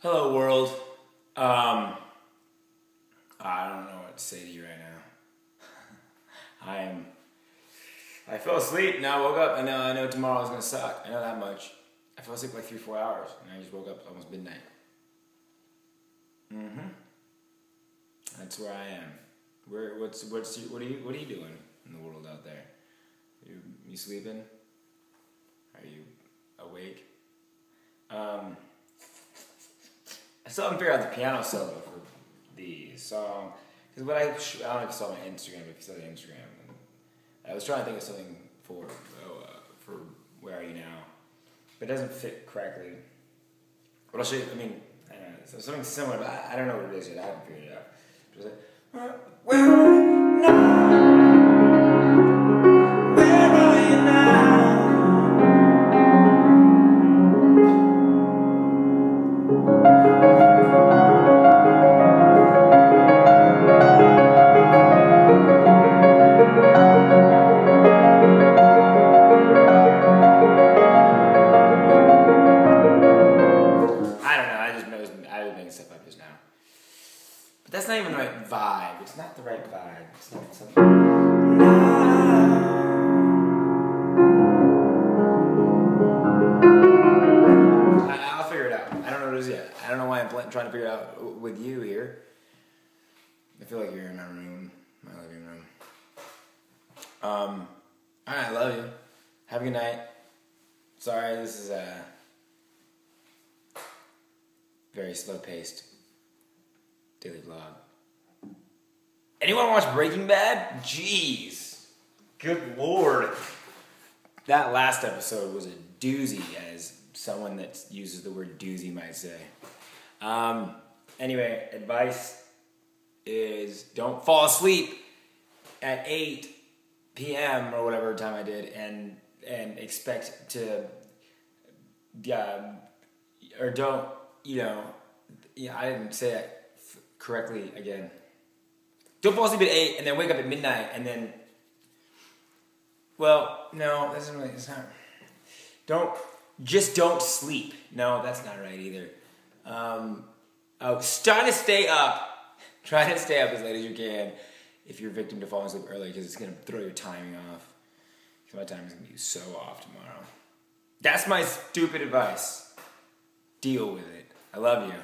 Hello, world. Um, I don't know what to say to you right now. I am. I fell asleep. Now I woke up. I know. I know tomorrow is gonna suck. I know that much. I fell asleep like three, four hours, and I just woke up almost midnight. Mm-hmm. That's where I am. Where? What's? What's? You, what are you? What are you doing in the world out there? You you sleeping? Are you awake? Um. I still haven't figured out the piano solo for the song. Because what I, I don't know if you saw my Instagram, if you saw the Instagram. I was trying to think of something for oh, uh, for Where Are You Now? But it doesn't fit correctly. But I'll show you, I mean, I know, so something similar, but I, I don't know what it is yet. I haven't figured it out. But like, "Uh, Where are you now? But that's not even the right vibe. It's not the right vibe. It's not something. I, I'll figure it out. I don't know what yet. I don't know why I'm pl- trying to figure it out with you here. I feel like you're in my room, my living room. Um, all right, I love you. Have a good night. Sorry, this is uh very slow paced daily vlog. Anyone watch Breaking Bad? Jeez. Good lord. That last episode was a doozy, as someone that uses the word doozy might say. Um, anyway, advice is don't fall asleep at 8 p.m. or whatever time I did and and expect to yeah or don't you know yeah I didn't say that correctly again don't fall asleep at 8 and then wake up at midnight and then well no that's not really it's not don't just don't sleep no that's not right either um, oh, try to stay up try to stay up as late as you can if you're victim to falling asleep early because it's going to throw your timing off. 'Cause my timing's going to be so off tomorrow. That's my stupid advice. Deal with it. I love you.